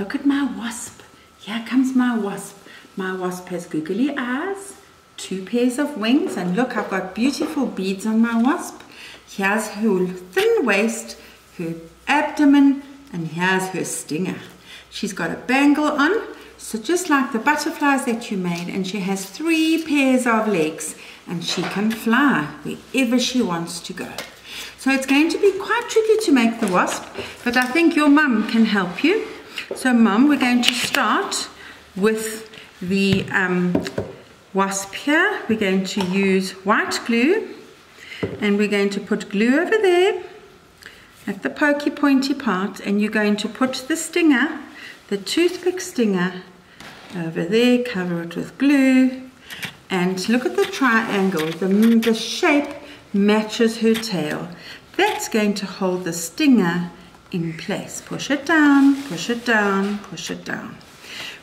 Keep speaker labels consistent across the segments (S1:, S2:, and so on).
S1: Look at my wasp. Here comes my wasp. My wasp has googly eyes, two pairs of wings, and look, I've got beautiful beads on my wasp. Here's her thin waist, her abdomen, and here's her stinger. She's got a bangle on, so just like the butterflies that you made, and she has three pairs of legs, and she can fly wherever she wants to go. So it's going to be quite tricky to make the wasp, but I think your mum can help you. So mum, we're going to start with the um, wasp here. We're going to use white glue, and we're going to put glue over there at the pokey pointy part, and you're going to put the stinger, the toothpick stinger, over there, cover it with glue, and look at the triangle, the, the shape matches her tail. That's going to hold the stinger in place. Push it down, push it down, push it down.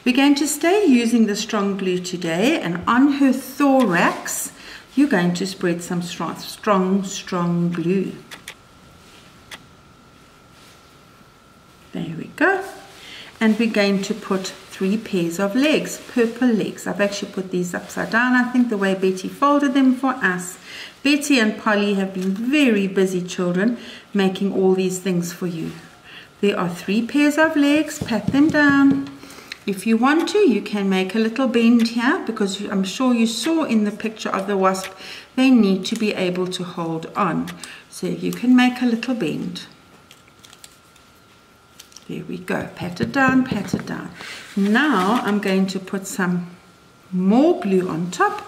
S1: We're going to stay using the strong glue today and on her thorax, you're going to spread some strong, strong, strong glue. There we go. And we're going to put three pairs of legs, purple legs. I've actually put these upside down, I think the way Betty folded them for us. Betty and Polly have been very busy children making all these things for you. There are three pairs of legs, pat them down. If you want to, you can make a little bend here because I'm sure you saw in the picture of the wasp, they need to be able to hold on. So you can make a little bend. There we go. Pat it down, pat it down. Now I'm going to put some more glue on top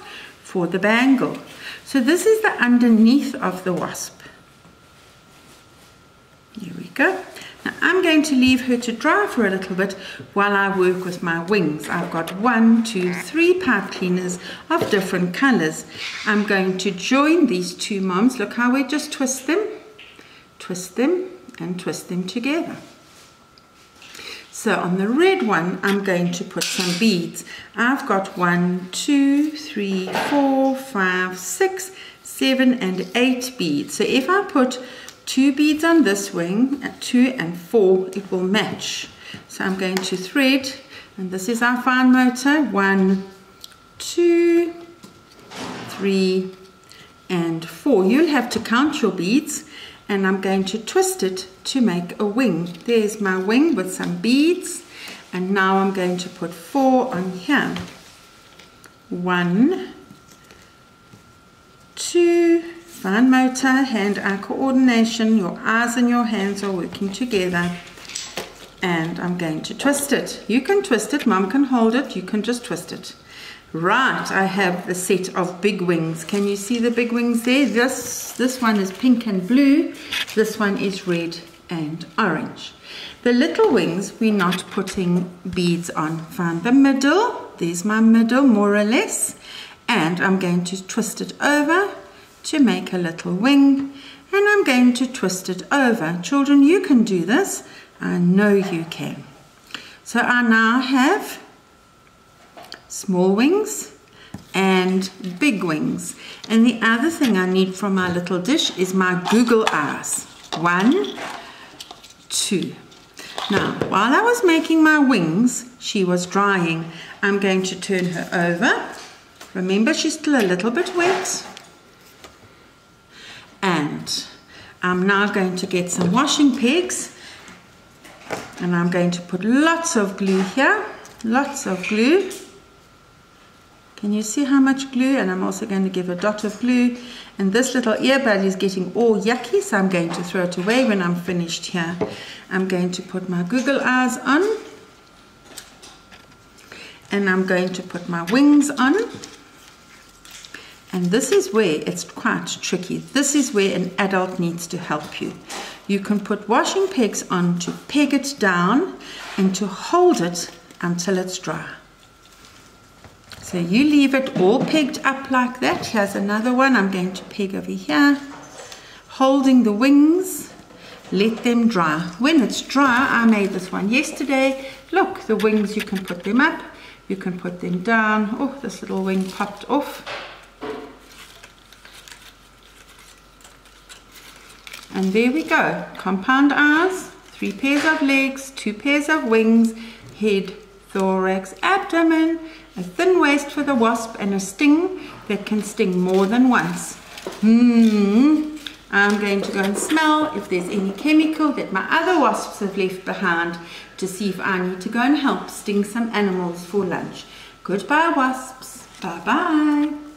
S1: for the bangle. So this is the underneath of the wasp. Here we go. Now I'm going to leave her to dry for a little bit while I work with my wings. I've got one, two, three pipe cleaners of different colors. I'm going to join these two moms. Look how we just twist them, twist them and twist them together. So on the red one, I'm going to put some beads. I've got one, two, three, four, five, six, seven, and eight beads. So if I put two beads on this wing, uh, two and four, it will match. So I'm going to thread, and this is our fine motor, one, two, three, and four. You'll have to count your beads and I'm going to twist it to make a wing. There's my wing with some beads and now I'm going to put four on here. One, two, fine motor, hand-eye coordination, your eyes and your hands are working together and I'm going to twist it. You can twist it, mum can hold it, you can just twist it. Right, I have the set of big wings. Can you see the big wings there? This, this one is pink and blue. This one is red and orange. The little wings, we're not putting beads on. Find the middle. There's my middle, more or less. And I'm going to twist it over to make a little wing. And I'm going to twist it over. Children, you can do this. I know you can. So I now have small wings and big wings. And the other thing I need from my little dish is my Google eyes. One, two. Now, while I was making my wings, she was drying. I'm going to turn her over. Remember, she's still a little bit wet. And I'm now going to get some washing pegs. And I'm going to put lots of glue here. Lots of glue. Can you see how much glue? And I'm also going to give a dot of glue. And this little earbud is getting all yucky, so I'm going to throw it away when I'm finished here. I'm going to put my Google eyes on. And I'm going to put my wings on. And this is where it's quite tricky. This is where an adult needs to help you. You can put washing pegs on to peg it down and to hold it until it's dry. So you leave it all pegged up like that. Here's another one I'm going to peg over here. Holding the wings, let them dry. When it's dry, I made this one yesterday. Look, the wings, you can put them up, you can put them down. Oh, this little wing popped off. And there we go. Compound eyes, three pairs of legs, two pairs of wings, head, thorax, abdomen, a thin waist for the wasp, and a sting that can sting more than once. Hmm. I'm going to go and smell if there's any chemical that my other wasps have left behind to see if I need to go and help sting some animals for lunch. Goodbye wasps. Bye bye.